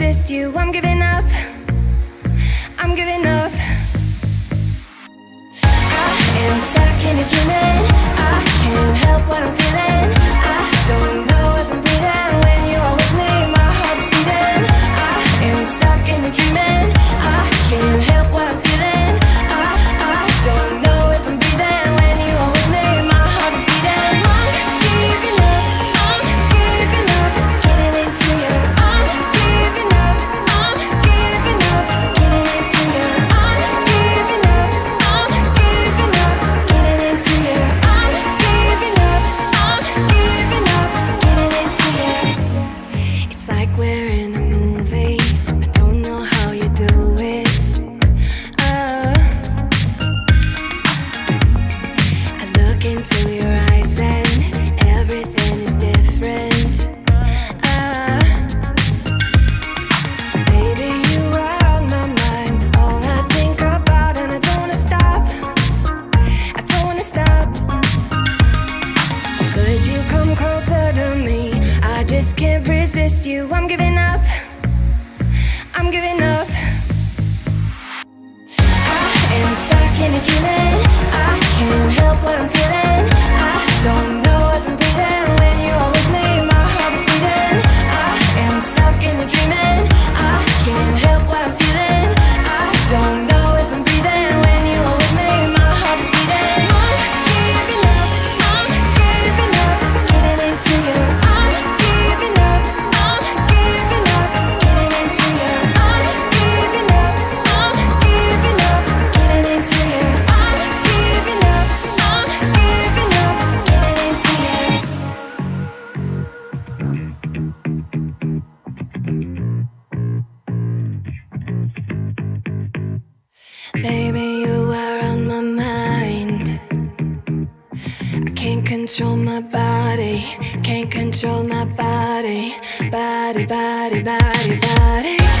resist you. I'm giving up. I'm giving up. I am stuck. resist you, I'm giving up. Can't control my body, can't control my body, body, body, body, body.